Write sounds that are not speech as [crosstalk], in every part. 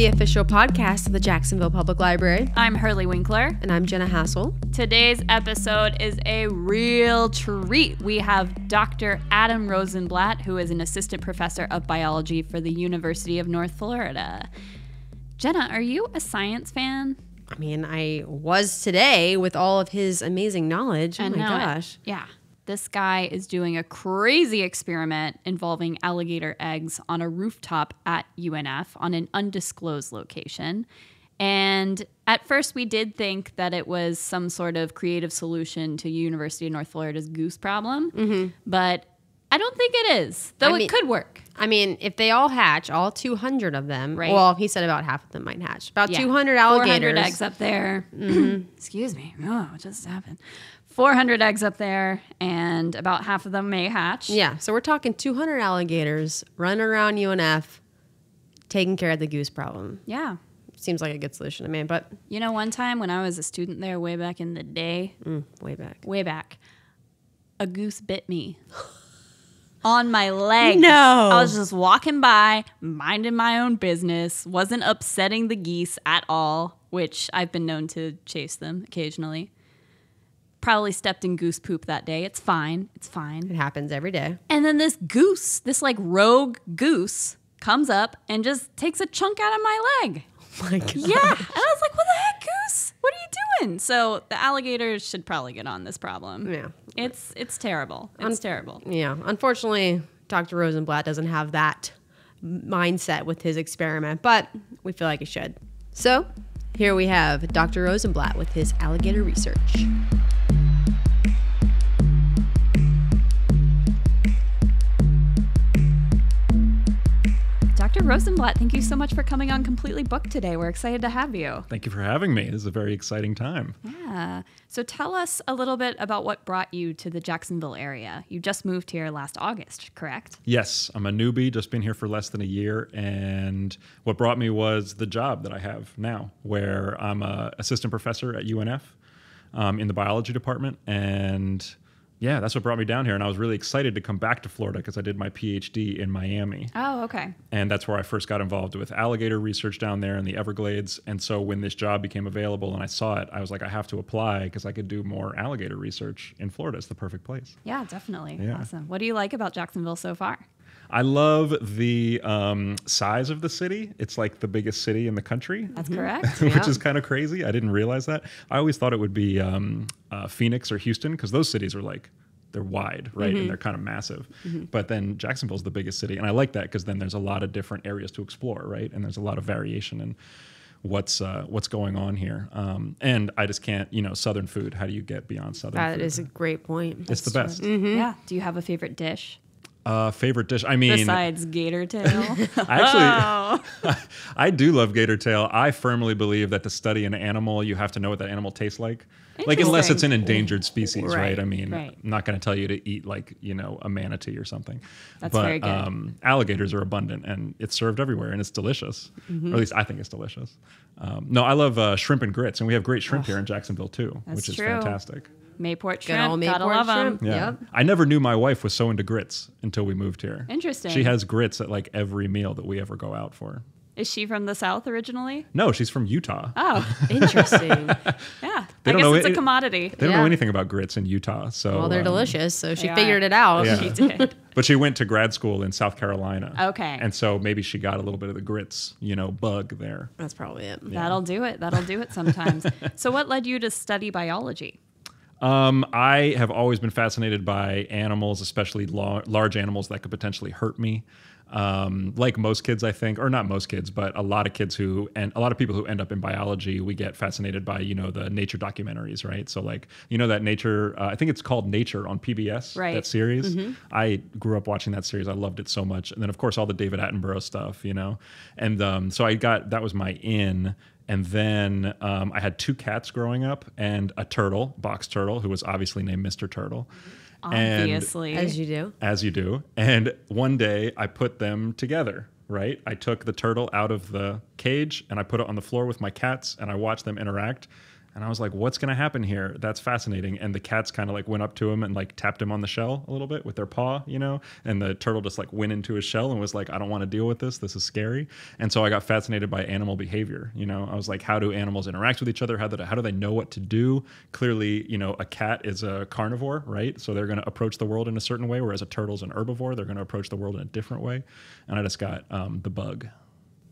the official podcast of the Jacksonville Public Library. I'm Hurley Winkler. And I'm Jenna Hassel. Today's episode is a real treat. We have Dr. Adam Rosenblatt, who is an assistant professor of biology for the University of North Florida. Jenna, are you a science fan? I mean, I was today with all of his amazing knowledge. Oh And my now it- gosh. yeah. This guy is doing a crazy experiment involving alligator eggs on a rooftop at UNF on an undisclosed location. And at first, we did think that it was some sort of creative solution to University of North Florida's goose problem, but I don't think it is, though Mm-hmm. I it mean- could work. I mean, if they all hatch, all 200 of them, Right. well, he said about half of them might hatch. About Yeah. 200 400 eggs up there. [clears throat] Excuse me. Oh, what just happened? 400 eggs up there, and about half of them may hatch. Yeah, so we're talking 200 alligators running around UNF taking care of the goose problem. Yeah. Seems like a good solution to me, but You know, one time when I was a student there way back in the day, mm, way back. way back, a goose bit me [laughs] on my leg. No. I was just walking by, minding my own business, wasn't upsetting the geese at all, which I've been known to chase them occasionally. Probably stepped in goose poop that day. It's fine. It's fine. It happens every day. And then this goose, this like rogue goose, comes up and just takes a chunk out of my leg. [laughs] My God. Yeah. And I was like, what the heck, goose? What are you doing? So the alligators should probably get on this problem. Yeah. It's it's terrible. It's terrible. Yeah, unfortunately, Dr. Rosenblatt doesn't have that mindset with his experiment, but we feel like he should. So, here we have Dr. Rosenblatt with his alligator research. Rosenblatt, thank you so much for coming on Completely Booked today. We're excited to have you. Thank you for having me. This is a very exciting time. Yeah. So tell us a little bit about what brought you to the Jacksonville area. You just moved here last August, correct? Yes, I'm a newbie, just been here for less than a year. And what brought me was the job that I have now, where I'm an assistant professor at UNF um, in the biology department. And yeah, that's what brought me down here. And I was really excited to come back to Florida because I did my PhD in Miami. Oh, okay. And that's where I first got involved with alligator research down there in the Everglades. And so when this job became available and I saw it, I was like, I have to apply because I could do more alligator research in Florida. It's the perfect place. Yeah, definitely. Yeah. Awesome. What do you like about Jacksonville so far? I love the um, size of the city. It's like the biggest city in the country. That's correct. [laughs] Which Yeah. is kind of crazy. I didn't realize that. I always thought it would be um, uh, Phoenix or Houston because those cities are like they're wide, right, and they're kind of massive. But then Jacksonville's the biggest city, and I like that because then there's a lot of different areas to explore, right, and there's a lot of variation and what's uh, what's going on here. Um, and I just can't, you know, Southern food. How do you get beyond Southern? That food? is a great point. it's the best. Yeah. Do you have a favorite dish Uh, favorite dish? I mean, besides gator tail? [laughs] I actually, [laughs] I do love gator tail. I firmly believe that to study an animal, you have to know what that animal tastes like. Like unless it's an endangered species, right? Right, I mean, right. I'm not going to tell you to eat like you know a manatee or something. That's but, very good. Um, alligators are abundant and it's served everywhere and it's delicious. Mm-hmm. Or at least I think it's delicious. Um, no, I love uh, shrimp and grits, and we have great shrimp here in Jacksonville too, which is true. fantastic. Mayport Good shrimp. old Gotta Mayport love 'em. shrimp. Yeah. Yep. I never knew my wife was so into grits until we moved here. Interesting. She has grits at like every meal that we ever go out for. Is she from the South originally? No, she's from Utah. Oh, [laughs] Interesting. [laughs] yeah. They I don't guess know it's a commodity. They don't Yeah. know anything about grits in Utah, so well, they're um, delicious, so she figured are. it out. Yeah. She did. [laughs] But she went to grad school in South Carolina. Okay. And so maybe she got a little bit of the grits, you know, bug there. That's probably it. That'll do it. That'll do it sometimes. so, what led you to study biology? Um, I have always been fascinated by animals, especially lar- large animals that could potentially hurt me. Um, like most kids, I think, or not most kids, but a lot of kids who, and a lot of people who end up in biology, we get fascinated by, you know, the nature documentaries, right? So, like, you know, that nature, uh, I think it's called Nature on PBS, Right. that series. I grew up watching that series. I loved it so much. And then, of course, all the David Attenborough stuff, you know? And um, so I got, that was my in. And then um, I had two cats growing up and a turtle, box turtle, who was obviously named Mr. Turtle. And- Obviously. As you do. as you do. And one day I put them together, right? I took the turtle out of the cage and I put it on the floor with my cats and I watched them interact. And I was like, what's going to happen here? That's fascinating. And the cats kind of like went up to him and like tapped him on the shell a little bit with their paw, you know? And the turtle just like went into his shell and was like, I don't want to deal with this. This is scary. And so I got fascinated by animal behavior. You know, I was like, how do animals interact with each other? How do they, how do they know what to do? Clearly, you know, a cat is a carnivore, right? So they're going to approach the world in a certain way, whereas a turtle's an herbivore. They're going to approach the world in a different way. And I just got um, the bug.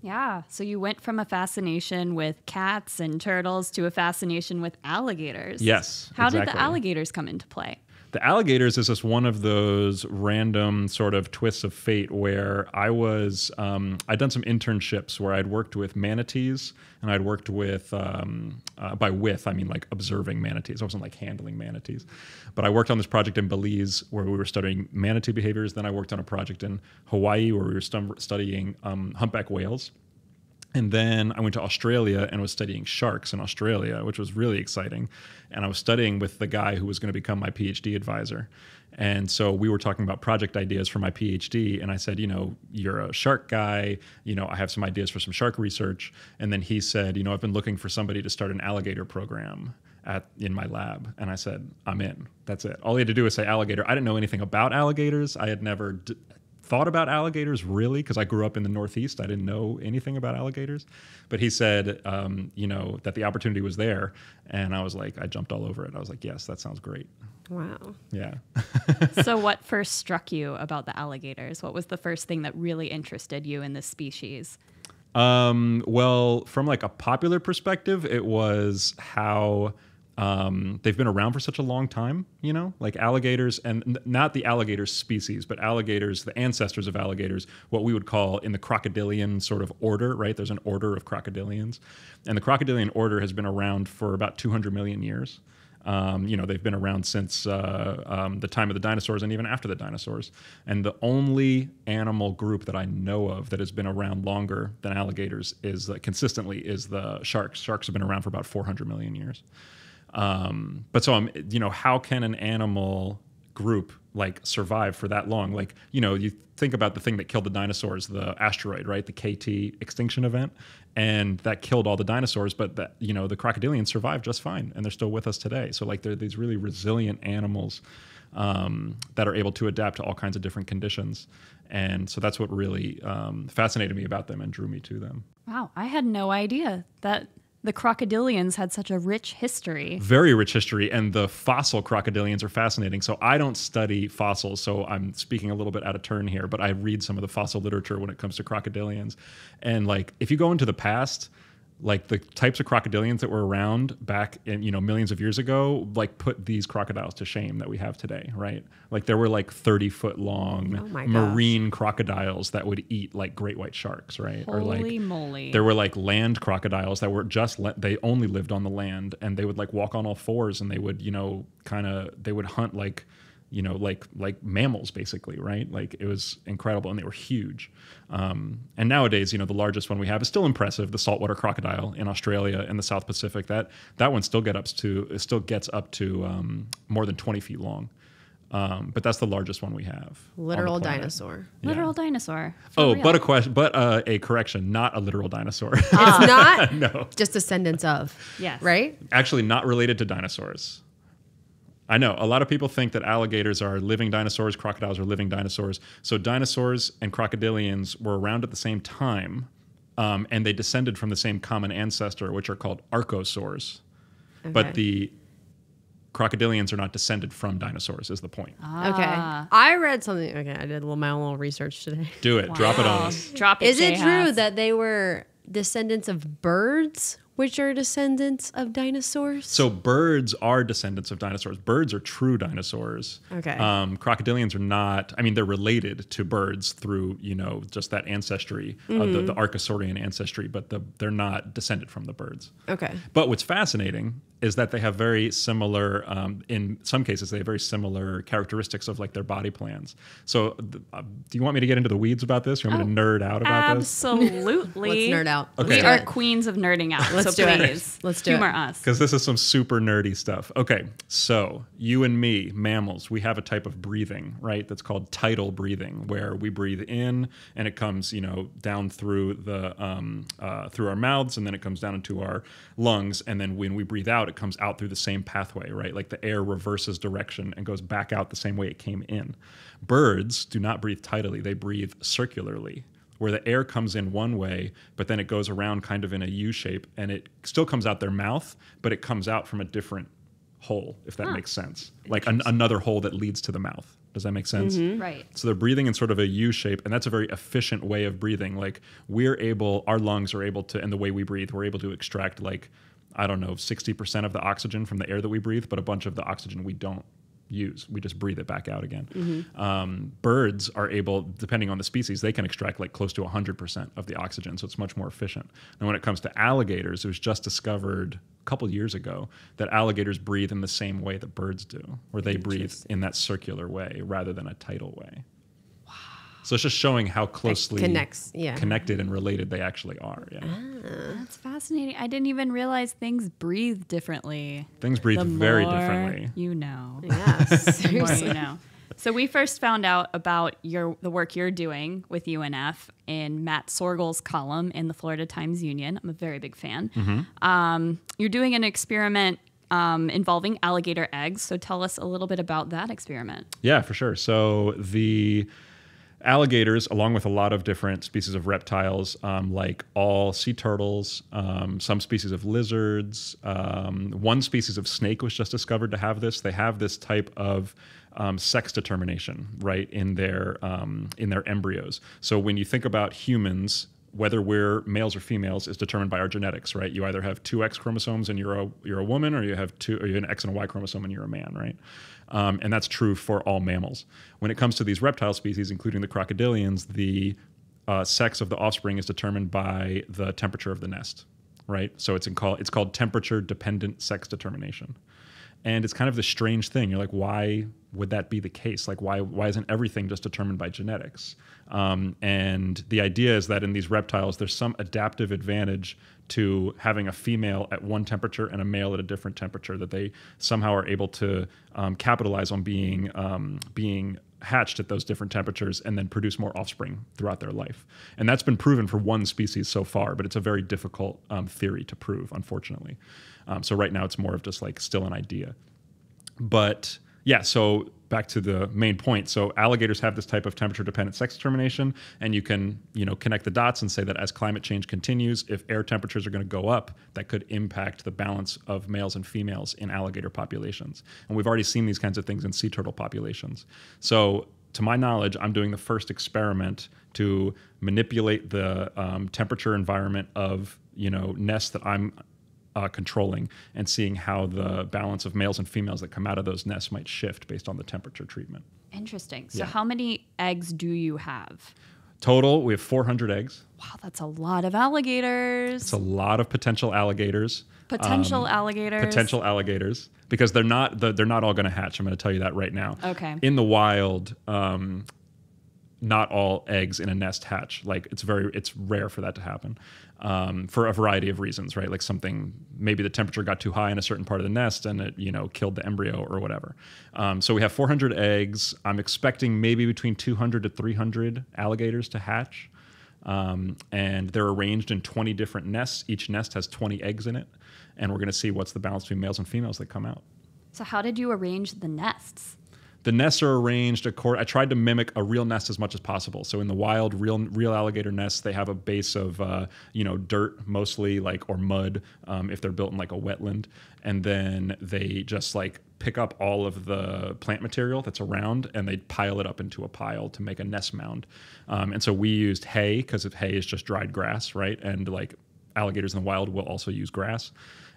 Yeah. So you went from a fascination with cats and turtles to a fascination with alligators. Yes, How did the alligators come into play? The alligators is just one of those random sort of twists of fate where I was, um, I'd done some internships where I'd worked with manatees and I'd worked with, um, uh, by with, I mean like observing manatees. I wasn't like handling manatees. But I worked on this project in Belize where we were studying manatee behaviors. Then I worked on a project in Hawaii where we were stu- studying um, humpback whales. And then I went to Australia and was studying sharks in Australia, which was really exciting. And I was studying with the guy who was going to become my PhD advisor. And so we were talking about project ideas for my PhD. And I said, you know, you're a shark guy. You know, I have some ideas for some shark research. And then he said, you know, I've been looking for somebody to start an alligator program at in my lab. And I said, I'm in. That's it. All he had to do was say alligator. I didn't know anything about alligators. I had never. D- thought about alligators really because I grew up in the Northeast. I didn't know anything about alligators, but he said, um, you know, that the opportunity was there, and I was like, I jumped all over it. I was like, yes, that sounds great. Wow. Yeah. [laughs] so, what [laughs] first struck you about the alligators? What was the first thing that really interested you in this species? Um, well, from like a popular perspective, it was how um, they've been around for such a long time, you know, like alligators, and n- not the alligator species, but alligators, the ancestors of alligators, what we would call in the crocodilian sort of order, right? There's an order of crocodilians, and the crocodilian order has been around for about 200 million years. Um, you know, they've been around since uh, um, the time of the dinosaurs and even after the dinosaurs. And the only animal group that I know of that has been around longer than alligators is uh, consistently is the sharks. Sharks have been around for about 400 million years. Um, but so I'm, you know, how can an animal group like survive for that long? Like, you know, you think about the thing that killed the dinosaurs, the asteroid, right? The KT extinction event, and that killed all the dinosaurs. But that, you know, the crocodilians survived just fine, and they're still with us today. So like, they're these really resilient animals um, that are able to adapt to all kinds of different conditions. And so that's what really um, fascinated me about them and drew me to them. Wow, I had no idea that the crocodilians had such a rich history. very rich history and the fossil crocodilians are fascinating so i don't study fossils so i'm speaking a little bit out of turn here but i read some of the fossil literature when it comes to crocodilians and like if you go into the past like the types of crocodilians that were around back in you know millions of years ago like put these crocodiles to shame that we have today right like there were like 30 foot long Oh my gosh. marine crocodiles that would eat like great white sharks right or like Holy moly. there were like land crocodiles that were just le- they only lived on the land and they would like walk on all fours and they would you know kind of they would hunt like you know like like mammals basically right like it was incredible and they were huge um, and nowadays you know the largest one we have is still impressive the saltwater crocodile in australia and the south pacific that that one still get up to it still gets up to um, more than 20 feet long um, but that's the largest one we have Literal dinosaur. Yeah. Literal dinosaur. Oh, real. but a question, but uh, a correction, not a literal dinosaur. It's [laughs] not no, just descendants of. Yes. Right? actually, not related to dinosaurs. I know a lot of people think that alligators are living dinosaurs, crocodiles are living dinosaurs. So dinosaurs and crocodilians were around at the same time, um, and they descended from the same common ancestor, which are called archosaurs. Okay. But the crocodilians are not descended from dinosaurs. Is the point? Okay. Ah. I read something. Okay, I did a little, my own little research today. Do it. Drop it on Wow. us. Drop it. Is it true J-Hats. that they were descendants of birds, which are descendants of dinosaurs? So birds are descendants of dinosaurs. Birds are true dinosaurs. Okay. Um, crocodilians are not. I mean, they're related to birds through you know just that ancestry, uh, the, the Archosaurian ancestry, but the, they're not descended from the birds. okay. But what's fascinating is that they have very similar, um, in some cases, they have very similar characteristics of like their body plans. So, uh, do you want me to get into the weeds about this? You want me to nerd out about this? Absolutely. [laughs] Let's nerd out. Okay. We Let's do are it. queens of nerding out. Let's [laughs] Let's so do it. Let's do humor it. us. because this is some super nerdy stuff. Okay, so you and me, mammals, we have a type of breathing, right? That's called tidal breathing, where we breathe in and it comes, you know, down through the um, uh, through our mouths, and then it comes down into our lungs, and then when we breathe out, it comes out through the same pathway, right? Like the air reverses direction and goes back out the same way it came in. Birds do not breathe tidally; they breathe circularly where the air comes in one way, but then it goes around kind of in a U shape, and it still comes out their mouth, but it comes out from a different hole, if that makes sense. Like an, another hole that leads to the mouth. Does that make mm-hmm. sense? Right. So they're breathing in sort of a U shape, and that's a very efficient way of breathing. Like we're able, our lungs are able to, and the way we breathe, we're able to extract like, I don't know, 60% of the oxygen from the air that we breathe, but a bunch of the oxygen we don't use. We just breathe it back out again. Um, birds are able, depending on the species, they can extract like close to 100% of the oxygen, so it's much more efficient. And when it comes to alligators, it was just discovered a couple years ago that alligators breathe in the same way that birds do, where they breathe in that circular way rather than a tidal way. So it's just showing how closely connects, yeah. connected and related they actually are. Yeah. That's fascinating. I didn't even realize things breathe differently. Things breathe The very more differently. You know. Yes, [laughs] The seriously. you know. So we first found out about your the work you're doing with UNF in Matt Soergel's column in the Florida Times Union. I'm a very big fan. Mm-hmm. Um, you're doing an experiment um, involving alligator eggs. So tell us a little bit about that experiment. Yeah, for sure. So the alligators, along with a lot of different species of reptiles, um, like all sea turtles, um, some species of lizards, um, one species of snake was just discovered to have this. They have this type of um, sex determination, right, in their um, in their embryos. So when you think about humans, whether we're males or females is determined by our genetics, right? You either have two X chromosomes and you're a you're a woman, or you have two, or you have an X and a Y chromosome and you're a man, right? Um, and that's true for all mammals. When it comes to these reptile species, including the crocodilians, the uh, sex of the offspring is determined by the temperature of the nest, right? So it's call it's called temperature dependent sex determination and it's kind of the strange thing you're like why would that be the case like why why isn't everything just determined by genetics um, and the idea is that in these reptiles there's some adaptive advantage to having a female at one temperature and a male at a different temperature that they somehow are able to um, capitalize on being um, being hatched at those different temperatures and then produce more offspring throughout their life. And that's been proven for one species so far, but it's a very difficult um, theory to prove, unfortunately. Um, so right now it's more of just like still an idea. But yeah, so back to the main point. So alligators have this type of temperature dependent sex determination, and you can, you know, connect the dots and say that as climate change continues, if air temperatures are going to go up, that could impact the balance of males and females in alligator populations. And we've already seen these kinds of things in sea turtle populations. So to my knowledge, I'm doing the first experiment to manipulate the um, temperature environment of, you know, nests that I'm uh, controlling and seeing how the balance of males and females that come out of those nests might shift based on the temperature treatment. Interesting. So Yeah. how many eggs do you have? Total, we have 400 eggs. Wow, that's a lot of alligators. It's a lot of potential alligators. Potential um, alligators. Potential alligators because they're not the, they're not all going to hatch. I'm going to tell you that right now. Okay. In the wild, um, not all eggs in a nest hatch. Like it's very it's rare for that to happen um, for a variety of reasons, right? Like something maybe the temperature got too high in a certain part of the nest and it you know killed the embryo or whatever. Um, so we have 400 eggs. I'm expecting maybe between 200 to 300 alligators to hatch. Um, and they're arranged in 20 different nests. Each nest has 20 eggs in it, and we're going to see what's the balance between males and females that come out. So how did you arrange the nests? The nests are arranged according. I tried to mimic a real nest as much as possible. So in the wild, real real alligator nests, they have a base of uh, you know dirt mostly, like or mud, um, if they're built in like a wetland, and then they just like pick up all of the plant material that's around and they pile it up into a pile to make a nest mound. Um, and so we used hay because if hay is just dried grass, right? And like alligators in the wild will also use grass.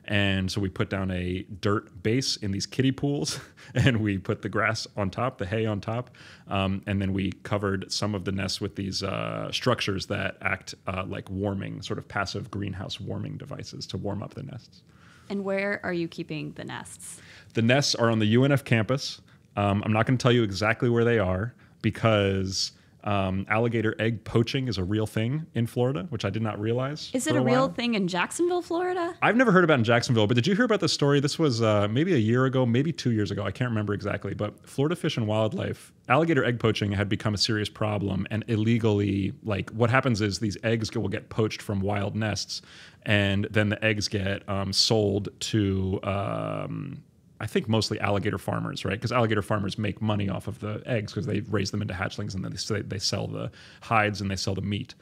And so we put down a dirt base in these kiddie pools, [laughs] and we put the grass on top, the hay on top, um, and then we covered some of the nests with these uh, structures that act uh, like warming, sort of passive greenhouse warming devices to warm up the nests. And where are you keeping the nests? The nests are on the UNF campus. Um, I'm not going to tell you exactly where they are because Um, alligator egg poaching is a real thing in Florida, which I did not realize. Is it for a real thing in Jacksonville, Florida? I've never heard about it in Jacksonville, but did you hear about the story? This was uh, maybe a year ago, maybe two years ago. I can't remember exactly. But Florida Fish and Wildlife, alligator egg poaching had become a serious problem, and illegally, like what happens is these eggs will get poached from wild nests, and then the eggs get um, sold to. Um, I think mostly alligator farmers, right? Because alligator farmers make money off of the eggs because they raise them into hatchlings and then they, they sell the hides and they sell the meat.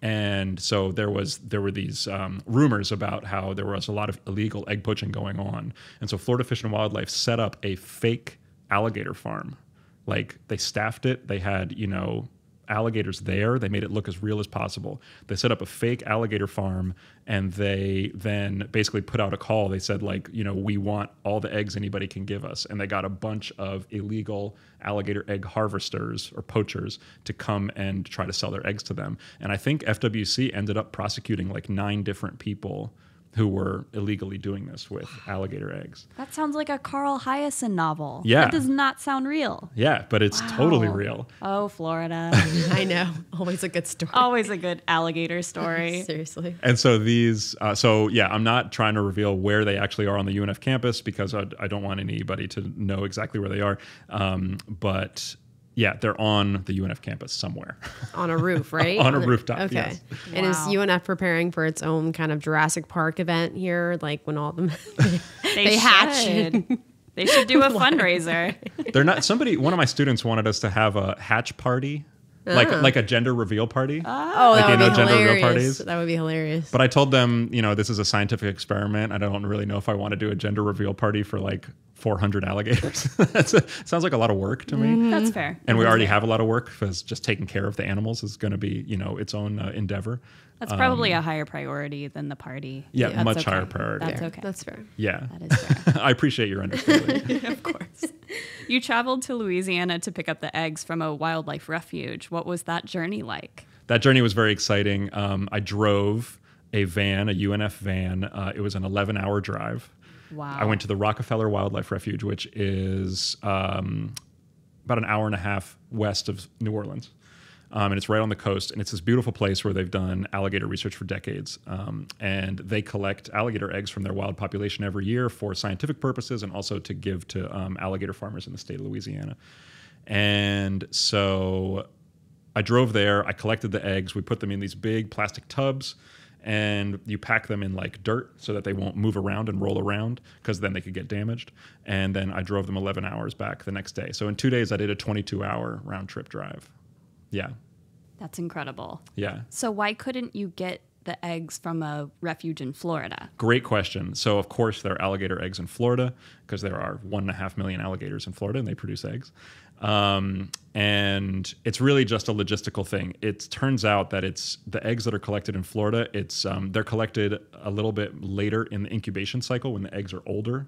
And so there was there were these um, rumors about how there was a lot of illegal egg poaching going on, and so Florida Fish and Wildlife set up a fake alligator farm. Like they staffed it, they had you know alligators there. They made it look as real as possible. They set up a fake alligator farm and they then basically put out a call. They said, like, you know, we want all the eggs anybody can give us. And they got a bunch of illegal alligator egg harvesters or poachers to come and try to sell their eggs to them. And I think FWC ended up prosecuting like nine different people who were illegally doing this with alligator eggs. That sounds like a Carl Hiaasen novel. Yeah. That does not sound real. Yeah, but it's totally real. Oh, Florida. [laughs] I know. Always a good story. Always a good alligator story. [laughs] Seriously. And so these, uh, so yeah, I'm not trying to reveal where they actually are on the UNF campus because I, I don't want anybody to know exactly where they are. Um, but yeah, they're on the UNF campus somewhere. On a roof, [laughs] right? On a the- rooftop, Okay. yes. And is UNF preparing for its own kind of Jurassic Park event here? Like when all them [laughs] They, They hatch. should. They [laughs] should do a fundraiser. they're not. Somebody, one of my students wanted us to have a hatch party, like like a gender reveal party. Oh, Like, that you would know, be gender reveal hilarious. parties? That would be hilarious. But I told them, you know, this is a scientific experiment. I don't really know if I want to do a gender reveal party for like 400 alligators. [laughs] That's a, sounds like a lot of work to me. That's fair. and we already have a lot of work because just taking care of the animals is going to be you know its own uh, endeavor That's probably a higher priority than the party. yeah, Yeah, much that's higher priority That's Fair. okay. That's fair. yeah That is fair. [laughs] i appreciate your [laughs] understanding of course. [laughs] you traveled to Louisiana to pick up the eggs from a wildlife refuge. What was that journey like? that journey was very exciting um, i drove a van a unf van uh, it was an 11 hour drive Wow. i went to the rockefeller wildlife refuge which is um, about an hour and a half west of new orleans um, and it's right on the coast and it's this beautiful place where they've done alligator research for decades um, and they collect alligator eggs from their wild population every year for scientific purposes and also to give to um, alligator farmers in the state of louisiana and so I drove there, I collected the eggs, we put them in these big plastic tubs, and you pack them in like dirt so that they won't move around and roll around because then they could get damaged. And then I drove them 11 hours back the next day. So in two days, I did a 22 hour round trip drive. Yeah. That's incredible. Yeah. So why couldn't you get the eggs from a refuge in Florida? Great question. So, of course, there are alligator eggs in Florida because there are one and a half million alligators in Florida and they produce eggs. Um, and it's really just a logistical thing. It turns out that it's the eggs that are collected in Florida. It's um, they're collected a little bit later in the incubation cycle when the eggs are older.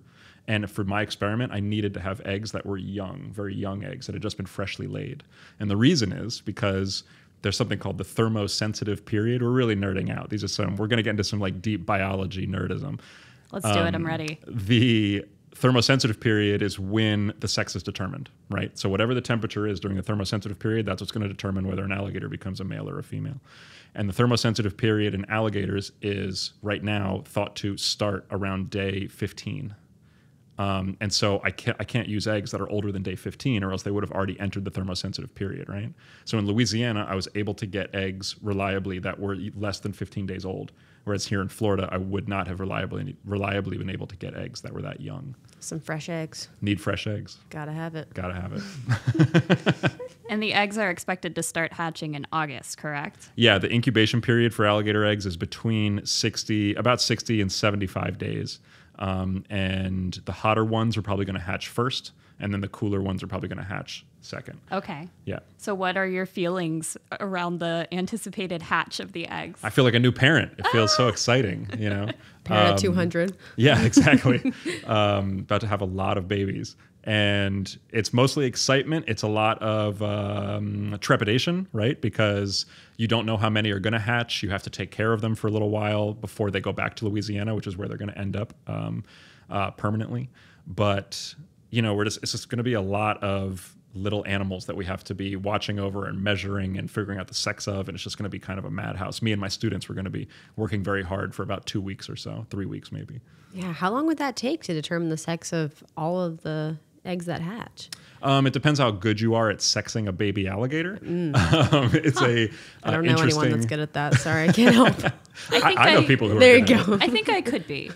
And for my experiment, I needed to have eggs that were young, very young eggs that had just been freshly laid. And the reason is because there's something called the thermosensitive period. We're really nerding out. These are some. We're going to get into some like deep biology nerdism. Let's do it. I'm ready. The thermosensitive period is when the sex is determined, right? So whatever the temperature is during the thermosensitive period, that's what's going to determine whether an alligator becomes a male or a female. And the thermosensitive period in alligators is right now thought to start around day 15. Um, and so I can't, I can't use eggs that are older than day 15 or else they would have already entered the thermosensitive period, right? So in Louisiana, I was able to get eggs reliably that were less than 15 days old. Whereas here in Florida, I would not have reliably, reliably been able to get eggs that were that young. Some fresh eggs. Need fresh eggs. Gotta have it. Gotta have it. [laughs] [laughs] And the eggs are expected to start hatching in August, correct? yeah, the incubation period for alligator eggs is between 60, about 60 and 75 days. Um, and the hotter ones are probably going to hatch first, and then the cooler ones are probably going to hatch second. Okay. Yeah. So, what are your feelings around the anticipated hatch of the eggs? I feel like a new parent. It feels so exciting, you know. [laughs] Parent Um, 200. Yeah, [laughs] exactly. um, about to have a lot of babies. And it's mostly excitement. It's a lot of um, trepidation, right? Because you don't know how many are going to hatch. You have to take care of them for a little while before they go back to Louisiana, which is where they're going to end up um, uh, permanently. But, you know, we're just, it's just going to be a lot of little animals that we have to be watching over and measuring and figuring out the sex of and it's just going to be kind of a madhouse me and my students were going to be working very hard for about two weeks or so three weeks maybe Yeah. How long would that take to determine the sex of all of the eggs that hatch? um, it depends how good you are at sexing a baby alligator [laughs] um, it's a Mm. I uh, don't know anyone that's good at that. Sorry, I can't help. [laughs] I think I, I know people who There are you good at go. it. I think I could be.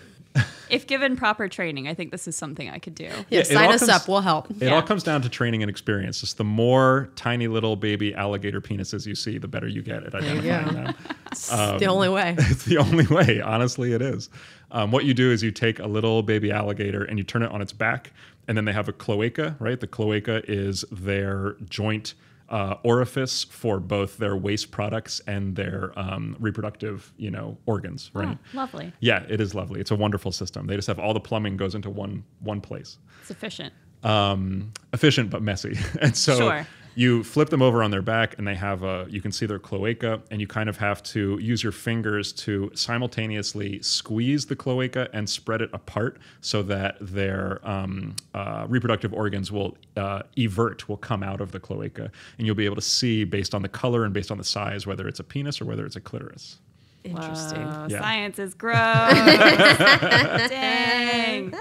If given proper training, I think this is something I could do. Yeah, Yeah, sign us comes- up. We'll help. It Yeah. all comes down to training and experience. Just the more tiny little baby alligator penises you see, the better you get at you identifying go. them. It's the only way. [laughs] It's the only way. Honestly, it is. Um, what you do is you take a little baby alligator and you turn it on its back, and then they have a cloaca, right? The cloaca is their joint uh, orifice for both their waste products and their um, reproductive, you know, organs, right? Oh, lovely. Yeah, it is lovely. It's a wonderful system. They just have all the plumbing goes into one one place Sufficient. um, efficient but messy. [laughs] And so Sure. You flip them over on their back, and they have a. You can see their cloaca, and you kind of have to use your fingers to simultaneously squeeze the cloaca and spread it apart so that their um, uh, reproductive organs will uh, evert, will come out of the cloaca, and you'll be able to see based on the color and based on the size whether it's a penis or whether it's a clitoris. Interesting. Whoa, Yeah. Science is [laughs] gross. Dang.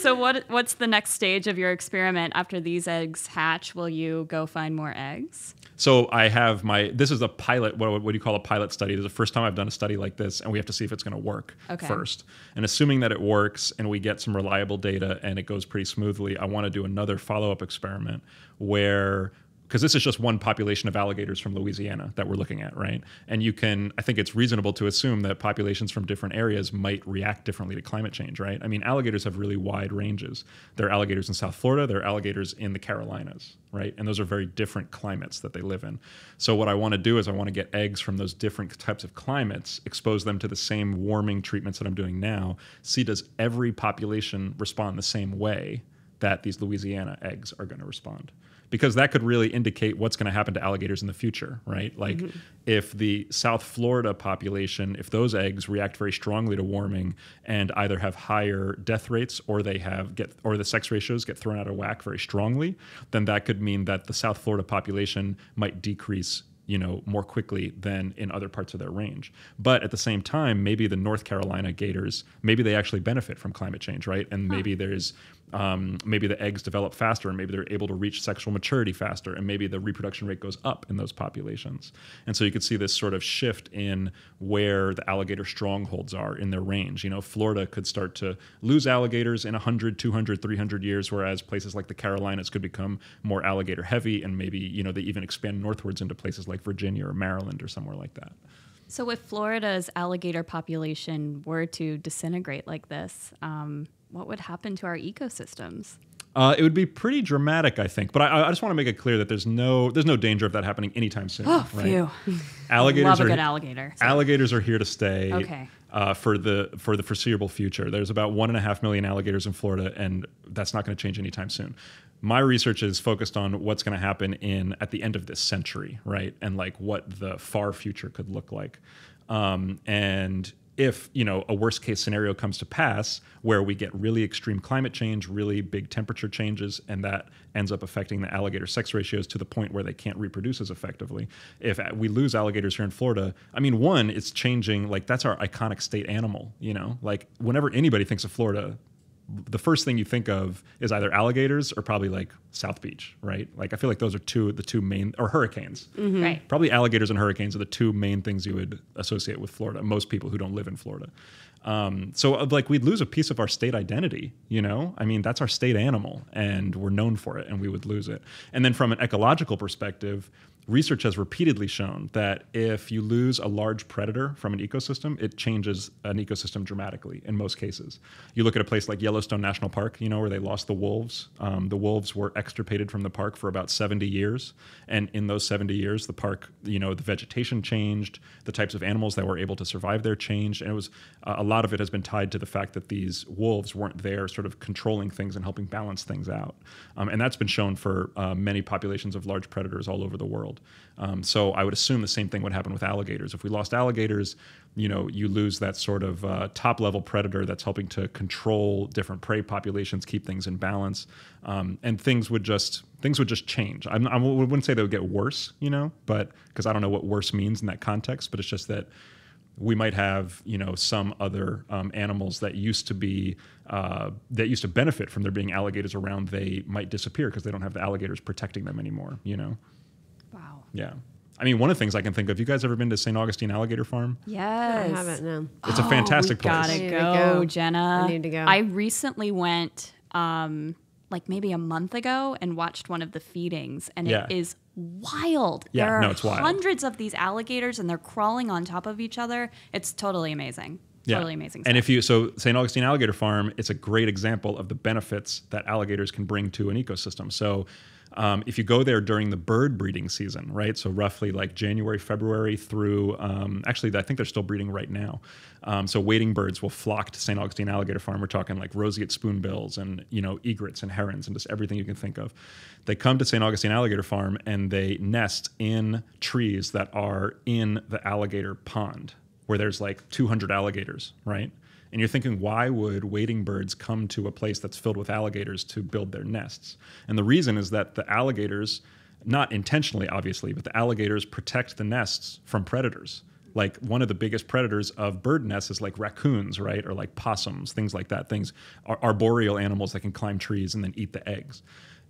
So what what's the next stage of your experiment after these eggs hatch? Will you go find more eggs? So I have my. This is a pilot. What, what do you call a pilot study? This is the first time I've done a study like this, and we have to see if it's going to work Okay. first. And assuming that it works, and we get some reliable data, and it goes pretty smoothly, I want to do another follow-up experiment where. Because this is just one population of alligators from Louisiana that we're looking at, right? And you can, I think it's reasonable to assume that populations from different areas might react differently to climate change, right? I mean, alligators have really wide ranges. There are alligators in South Florida, there are alligators in the Carolinas, right? And those are very different climates that they live in. So what I want to do is I want to get eggs from those different types of climates, expose them to the same warming treatments that I'm doing now, see does every population respond the same way that these Louisiana eggs are going to respond. Because that could really indicate what's going to happen to alligators in the future, right? Like mm-hmm. if the South Florida population, if those eggs react very strongly to warming and either have higher death rates or they have get or the sex ratios get thrown out of whack very strongly, then that could mean that the South Florida population might decrease you know more quickly than in other parts of their range. But at the same time maybe the north carolina gators maybe they actually benefit from climate change right? And maybe there's um, maybe the eggs develop faster and maybe they're able to reach sexual maturity faster and maybe the reproduction rate goes up in those populations. And so you could see this sort of shift in where the alligator strongholds are in their range. You know florida could start to lose alligators in 100 200 300 years whereas places like the carolinas could become more alligator heavy and maybe you know they even expand northwards into places like virginia or maryland or somewhere like that. So if Florida's alligator population were to disintegrate like this, um, what would happen to our ecosystems? Uh, it would be pretty dramatic, I think. But I, I just want to make it clear that there's no there's no danger of that happening anytime soon. [gasps] Oh, right? phew. Alligators Love a are good alligator. So- alligators are here to stay. Okay. Uh, for the for the foreseeable future, there's about one and a half million alligators in Florida, and that's not going to change anytime soon. My research is focused on what's going to happen in at the end of this century, right, and like what the far future could look like. Um, and if you know a worst case scenario comes to pass where we get really extreme climate change really big temperature changes and that ends up affecting the alligator sex ratios to the point where they can't reproduce as effectively. If we lose alligators here in florida i mean one it's changing like that's our iconic state animal you know? Like whenever anybody thinks of florida the first thing you think of is either alligators or probably like South Beach, right? Like I feel like those are two the two main or hurricanes. Right. Probably alligators and hurricanes are the two main things you would associate with Florida. Most people who don't live in Florida. Um, so uh, like we'd lose a piece of our state identity, you know? I mean, that's our state animal and we're known for it and we would lose it. And then from an ecological perspective, research has repeatedly shown that if you lose a large predator from an ecosystem, it changes an ecosystem dramatically in most cases. You look at a place like Yellowstone National Park, you know, where they lost the wolves. Um, the wolves were extirpated from the park for about 70 years. And in those 70 years, the park, you know, the vegetation changed, the types of animals that were able to survive there changed. And it was uh, a lot of it has been tied to the fact that these wolves weren't there sort of controlling things and helping balance things out. Um, and that's been shown for uh, many populations of large predators all over the world. World. Um, so I would assume the same thing would happen with alligators. If we lost alligators, you know, you lose that sort of uh, top level predator that's helping to control different prey populations, keep things in balance, um, and things would just things would just change. I'm, I wouldn't say they would get worse, you know, but because I don't know what worse means in that context, but it's just that we might have you know some other um, animals that used to be uh, that used to benefit from there being alligators around they might disappear because they don't have the alligators protecting them anymore you know. Yeah i mean one of the things i can think of you guys ever been to st augustine alligator farm Yes. I haven't, no. it's a Oh, fantastic we place Gotta I need to go, go. Jenna. I need to go. I recently went, um, like maybe a month ago, and watched one of the feedings, and Yeah. it is wild. Yeah, there are no, it's wild. hundreds of these alligators, and they're crawling on top of each other. It's totally amazing. Totally amazing. And if you so St. Augustine Alligator Farm, it's a great example of the benefits that alligators can bring to an ecosystem. So um, if you go there during the bird breeding season, right? So roughly like January, February through um, actually I think they're still breeding right now. Um, so wading birds will flock to St. Augustine Alligator Farm. We're talking like roseate spoonbills and you know egrets and herons and just everything you can think of. They come to St. Augustine Alligator Farm and they nest in trees that are in the alligator pond where there's like 200 alligators, right? And you're thinking, why would wading birds come to a place that's filled with alligators to build their nests? And the reason is that the alligators, not intentionally, obviously, but the alligators protect the nests from predators. Like one of the biggest predators of bird nests is like raccoons, right? Or like possums, things like that. Things arboreal animals that can climb trees and then eat the eggs.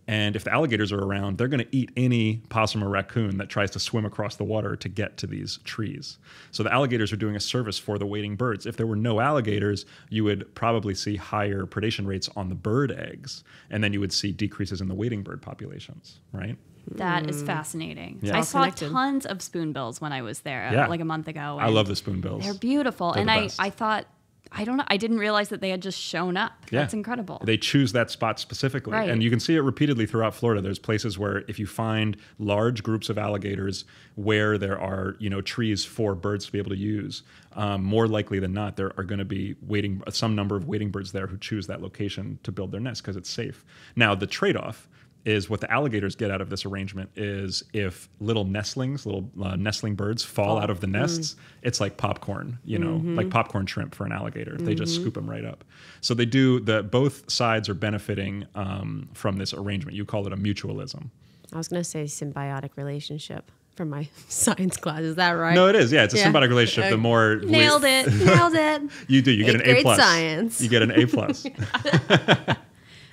And if the alligators are around, they're going to eat any possum or raccoon that tries to swim across the water to get to these trees. So the alligators are doing a service for the wading birds. If there were no alligators, you would probably see higher predation rates on the bird eggs, and then you would see decreases in the wading bird populations, right? that is fascinating. Yeah. I saw connected. tons of spoonbills when I was there, uh, Yeah. like a month ago. I love the spoonbills. They're beautiful, They're and the I. I thought. I don't know. I didn't realize that they had just shown up. Yeah. That's incredible. They choose that spot specifically. Right. And you can see it repeatedly throughout Florida. There's places where if you find large groups of alligators where there are, you know, trees for birds to be able to use, um, more likely than not, there are going to be waiting some number of wading birds there who choose that location to build their nest because it's safe. Now, the trade-off is what the alligators get out of this arrangement is if little nestlings, little uh, nestling birds fall out of the nests, it's like popcorn, you know, like popcorn shrimp for an alligator. They just scoop them right up. So they do the both sides are benefiting um, from this arrangement. You call it a mutualism. I was going to say symbiotic relationship from my [laughs] science class. Is that right? No, it is. Yeah, it's a Yeah. symbiotic relationship. The more Nailed it. Nailed it. [laughs] you do, you get an A plus. science. You get an A plus. [laughs]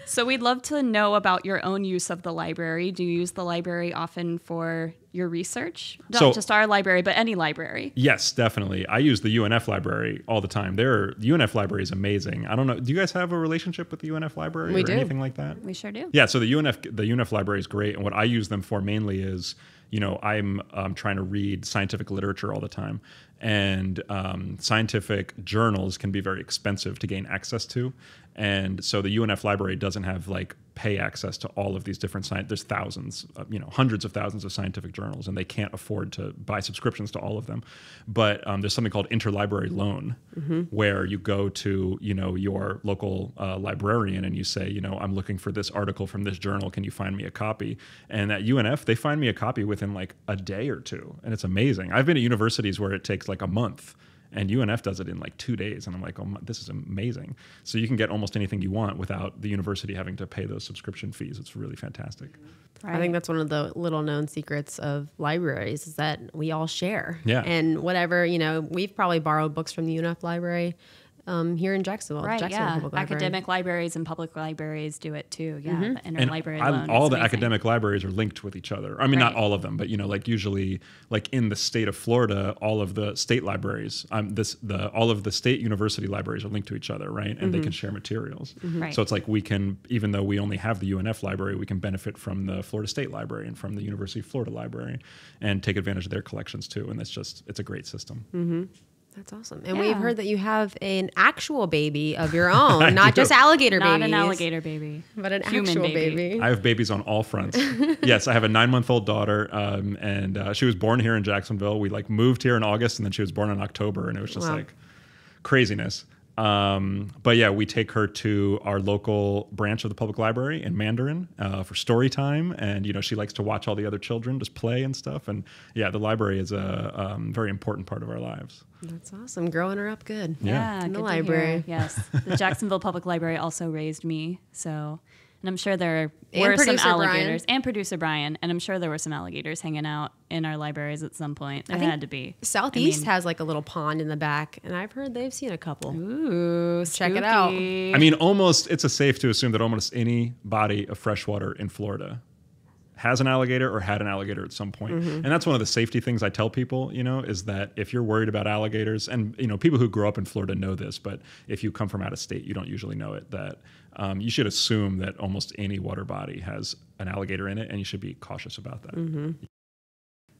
So we'd love to know about your own use of the library. Do you use the library often for your research? Not So- just our library, but any library. Yes, definitely. I use the UNF library all the time. Their the UNF library is amazing. I don't know. Do you guys have a relationship with the UNF library We or do. anything like that? We sure do. Yeah, so the UNF the UNF library is great, and what I use them for mainly is, you know, I'm um, trying to read scientific literature all the time, and um, scientific journals can be very expensive to gain access to, and so the UNF library doesn't have like pay access to all of these different science. There's thousands, uh, you know, hundreds of thousands of scientific journals, and they can't afford to buy subscriptions to all of them. But um, there's something called interlibrary loan, where you go to, you know, your local uh, librarian and you say, you know, I'm looking for this article from this journal. Can you find me a copy? And at UNF, they find me a copy within like a day or two, and it's amazing. I've been at universities where it takes like a month and UNF does it in like two days. And I'm like, oh, my, this is amazing. So you can get almost anything you want without the university having to pay those subscription fees. It's really fantastic. Right. I think that's one of the little known secrets of libraries is that we all share. Yeah. And whatever, you know, we've probably borrowed books from the UNF library um, here in Jacksonville. right. Jacksonville Yeah. Public Academic libraries and public libraries do it too. Yeah. Mm-hmm. The and interlibrary I- all is the amazing. academic libraries are linked with each other. I mean, not all of them, but you know, like usually, like in the state of Florida, all of the state libraries, um, this the all of the state university libraries are linked to each other, right? And they can share materials. Right. So it's like we can, even though we only have the UNF library, we can benefit from the Florida State Library and from the University of Florida Library, and take advantage of their collections too. And it's just, it's a great system. That's awesome. And we've heard that you have an actual baby of your [laughs] own, not just alligator Not babies. an alligator baby, But an Human actual baby. baby. I have babies on all fronts. [laughs] yes, I have a nine month old daughter, um, and uh, she was born here in Jacksonville. We like moved here in August, and then she was born in October, and it was just Wow. like craziness. Um, but yeah, we take her to our local branch of the public library in Mandarin uh, for story time, and you know she likes to watch all the other children just play and stuff. And yeah, the library is a um, very important part of our lives. That's awesome. Growing her up good. Yeah. In the good to hear. library. Yes, the [laughs] Jacksonville Public Library also raised me, so. And I'm sure there And were some producer Brian. alligators and producer Brian, and I'm sure there were some alligators hanging out in our libraries at some point. There think had to be. Southeast I mean- has like a little pond in the back, and I've heard they've seen a couple. Ooh, Check it out. I mean, almost it's a safe to assume that almost any body of freshwater in Florida has an alligator or had an alligator at some point. Mm-hmm. And that's one of the safety things I tell people, you know, is that if you're worried about alligators, and you know, people who grow up in Florida know this, but if you come from out of state, you don't usually know it. That um, you should assume that almost any water body has an alligator in it, and you should be cautious about that. Mm-hmm.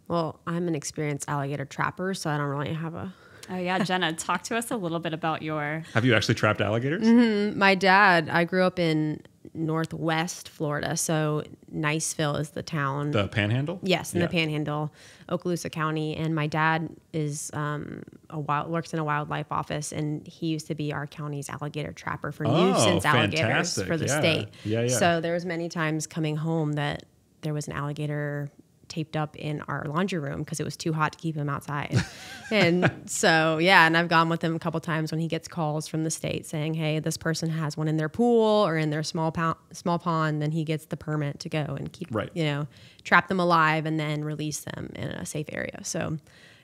Well, I'm an experienced alligator trapper, so I don't really have a. Oh yeah, Jenna, talk to us a little bit about your. Have you actually trapped alligators? Mm-hmm. My dad, I grew up in Northwest Florida, so Niceville is the town. The Panhandle? Yes, in Yeah. the Panhandle, Okaloosa County, and my dad is um, a wild, works in a wildlife office, and he used to be our county's alligator trapper for Oh, nuisance alligators for the Yeah. state. Yeah, yeah. So there was many times coming home that there was an alligator taped up in our laundry room because it was too hot to keep him outside. [laughs] and so yeah, and I've gone with him a couple times when he gets calls from the state saying, "Hey, this person has one in their pool or in their small pond, small pond," then he gets the permit to go and keep Right. you know, trap them alive and then release them in a safe area. So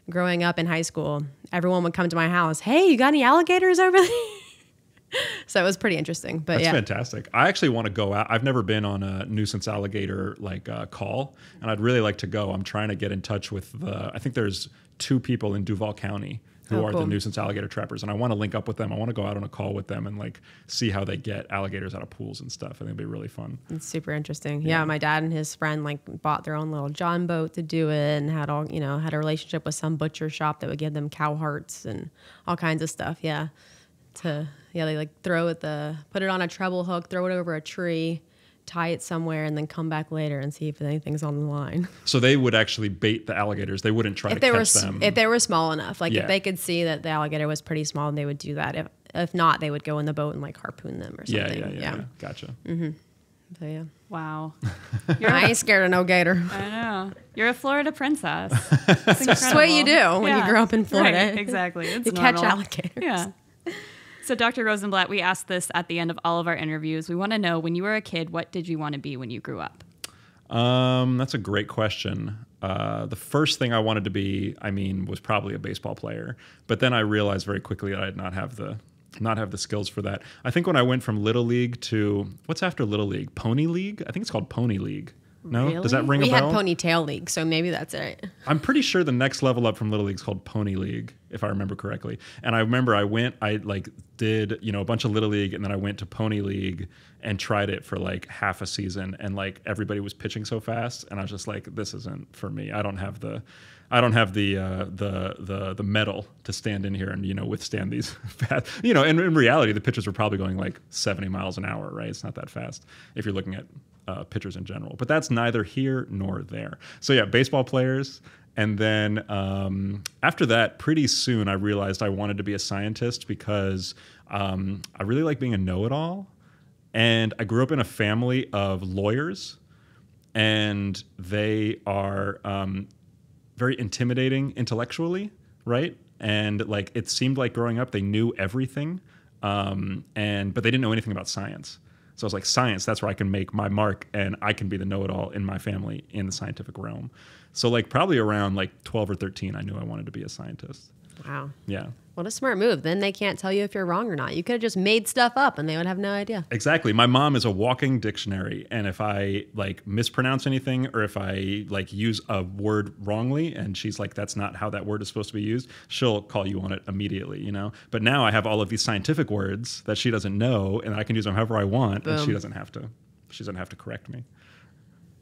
growing up in high school, everyone would come to my house, "Hey, you got any alligators over there?" [laughs] so it was pretty interesting. But That's yeah. fantastic. I actually want to go out. I've never been on a nuisance alligator like uh, call, and I'd really like to go. I'm trying to get in touch with the. I think there's two people in Duval County who Oh, are the nuisance alligator trappers, and I want to link up with them. I want to go out on a call with them and like see how they get alligators out of pools and stuff. I think it'd be really fun. It's super interesting. Yeah. my dad and his friend like bought their own little jon boat to do it and had all, you know, had a relationship with some butcher shop that would give them cow hearts and all kinds of stuff. Yeah. To yeah, they like throw it the put it on a treble hook, throw it over a tree, tie it somewhere and then come back later and see if anything's on the line. So they would actually bait the alligators. They wouldn't try if to they catch were them. if they were small enough. Like Yeah. if they could see that the alligator was pretty small, they would do that. If if not, they would go in the boat and like harpoon them or yeah, something. yeah, yeah, yeah. Gotcha. Mm-hmm. So yeah. Wow. [laughs] You're I ain't scared of no gator. I know. You're a Florida princess. [laughs] That's what you do when you grow up in Florida. Right, exactly. It's You catch alligators. Yeah. So, Dr. Rosenblatt, we asked this at the end of all of our interviews. We want to know when you were a kid, what did you want to be when you grew up? Um, that's a great question. Uh, the first thing I wanted to be, I mean, was probably a baseball player. But then I realized very quickly that I did not have the not have the skills for that. I think when I went from little league to what's after little league, pony league. I think it's called pony league. No, does that ring we a bell? We had ponytail league, so maybe that's it. I'm pretty sure the next level up from Little League is called Pony League, if I remember correctly. And I remember I went, I like did, you know, a bunch of Little League and then I went to Pony League and tried it for like half a season and like everybody was pitching so fast and I was just like, this isn't for me. I don't have the I don't have the uh, the the the mettle to stand in here and you know withstand these [laughs] fast. You know, and in reality, the pitchers were probably going like 70 miles an hour, right? It's not that fast if you're looking at uh, pitchers in general. But that's neither here nor there. So yeah, baseball players. And then um, after that, pretty soon, I realized I wanted to be a scientist because um, I really like being a know-it-all. And I grew up in a family of lawyers, and they are um, very intimidating intellectually, right? And like it seemed like growing up, they knew everything, um, and but they didn't know anything about science. So I was like, science, that's where I can make my mark, and I can be the know-it-all in my family in the scientific realm. So like probably around like twelve or thirteen, I knew I wanted to be a scientist. Wow. Yeah. What a smart move. Then they can't tell you if you're wrong or not. You could have just made stuff up and they would have no idea. Exactly. My mom is a walking dictionary, and if I like mispronounce anything or if I like use a word wrongly, and she's like, "That's not how that word is supposed to be used," she'll call you on it immediately. You know. But now I have all of these scientific words that she doesn't know, and I can use them however I want, and she doesn't have to. She doesn't have to correct me.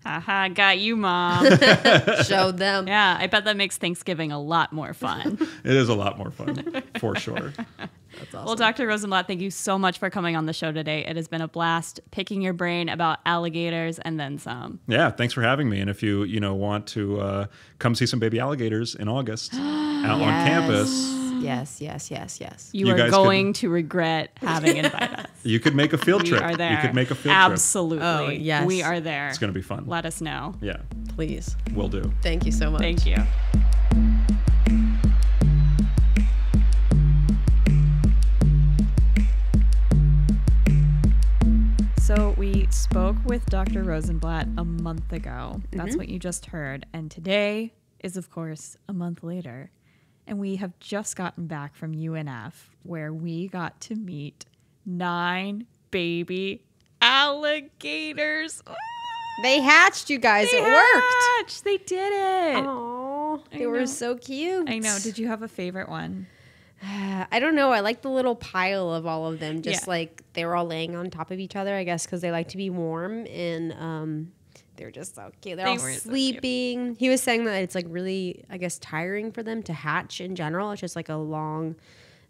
Haha, got you, mom. [laughs] [laughs] Showed them. yeah, I bet that makes Thanksgiving a lot more fun. [laughs] It is a lot more fun, for sure. Awesome. Well, Dr. Rosenblatt, thank you so much for coming on the show today. It has been a blast picking your brain about alligators and then some. Yeah, thanks for having me. And if you you know want to uh, come see some baby alligators in August [gasps] out on campus, Mm-hmm. yes, yes, yes, yes. You, You are guys going to regret having invited [laughs] us. You could make a field We trip. are there. You could make a field trip. Absolutely. Oh, yes. We are there. It's gonna be fun. Let us know. Yeah, Please. we'll do. Thank you so much. Thank you. So we spoke with Dr. Rosenblatt a month ago. That's mm-hmm. what you just heard. And today is, of course, a month later. And we have just gotten back from UNF where we got to meet nine baby alligators. They hatched you guys. They it worked. hatched. They did it. Oh, I they were know. so cute. I know. Did you have a favorite one? [sighs] I don't know. I like the little pile of all of them. Just Yeah. like they were all laying on top of each other, I guess, because they like to be warm and um, they're just so cute. They're They all were so sleeping. he was saying that it's like really, I guess, tiring for them to hatch in general. It's just like a long,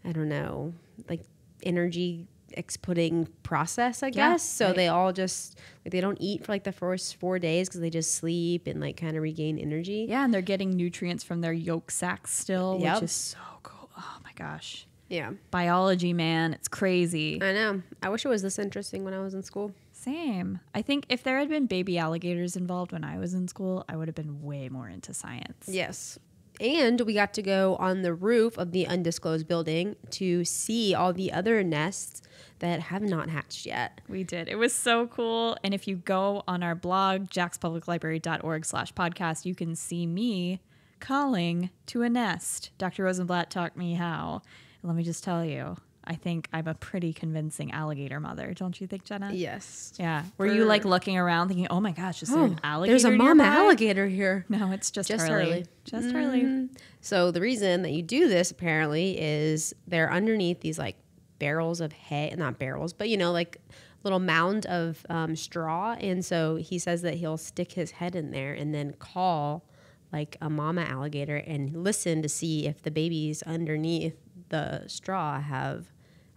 I don't know, like energy exputting process, I Yeah, guess. So right. they all just like they don't eat for like the first four days because they just sleep and like kind of regain energy. Yeah, and they're getting nutrients from their yolk sacs still, Yep. which is so cool. Oh my gosh. Yeah, Biology, man, it's crazy. I know. I wish it was this interesting when I was in school. Same. I think if there had been baby alligators involved when I was in school, I would have been way more into science. Yes. And we got to go on the roof of the undisclosed building to see all the other nests that have not hatched yet. We did. It was so cool. And if you go on our blog, jaxpubliclibrary.org slash podcast, you can see me calling to a nest. Dr. Rosenblatt taught me how. And let me just tell you, I think I'm a pretty convincing alligator mother. Don't you think, Jenna? Yes. Yeah. Were you like looking around thinking, oh my gosh, is there an alligator? there's a mama nearby?" alligator here. No, it's just, Just Hurley. Hurley. Just Hurley. So the reason that you do this apparently is they're underneath these like barrels of hay, not barrels, but you know, like little mound of um, straw. And so he says that he'll stick his head in there and then call like a mama alligator and listen to see if the babies underneath the straw have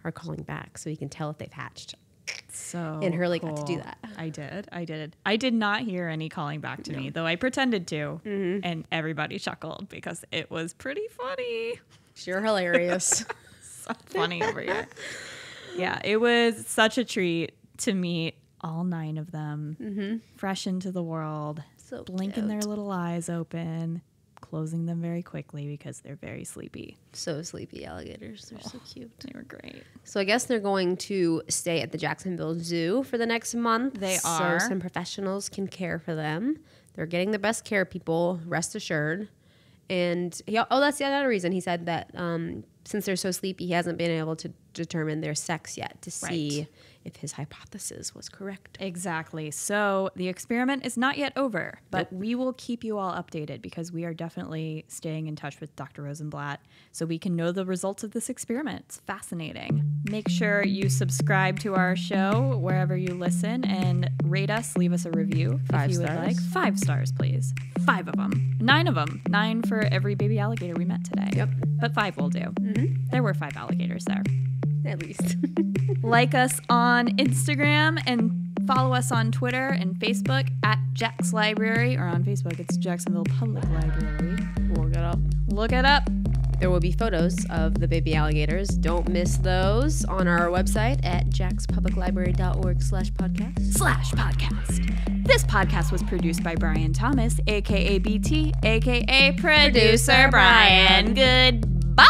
are calling back, so he can tell if they've hatched. So And Hurley got to do that. I did. I did. I did not hear any calling back to me, though I pretended to. Mm-hmm. And everybody chuckled because it was pretty funny. Sure, hilarious. [laughs] So funny over here. Yeah, it was such a treat to meet all nine of them fresh into the world, So blinking their little eyes open, closing them very quickly because they're very sleepy. so sleepy alligators. They're so cute. They were great. So I guess they're going to stay at the Jacksonville Zoo for the next month. They are. So some professionals can care for them. They're getting the best care, people. Rest assured. And he, oh, that's the other reason he said that um, since they're so sleepy, he hasn't been able to determine their sex yet to see Right. If his hypothesis was correct. Exactly. So the experiment is not yet over, but we will keep you all updated because we are definitely staying in touch with Dr. Rosenblatt so we can know the results of this experiment. It's fascinating. Make sure you subscribe to our show wherever you listen and rate us, leave us a review Five if you stars. would like. Five stars, please. Five of them. Nine of them. Nine for every baby alligator we met today. Yep. But five will do. Mm-hmm. There were five alligators there At least. [laughs] like us on Instagram and follow us on Twitter and Facebook at Jack's Library or on Facebook it's Jacksonville Public Library. Look it up. Look it up. There will be photos of the baby alligators. Don't miss those on our website at jaxpubliclibrary.org slash podcast. Slash podcast. This podcast was produced by Brian Thomas, aka BT, aka producer Brian. Goodbye.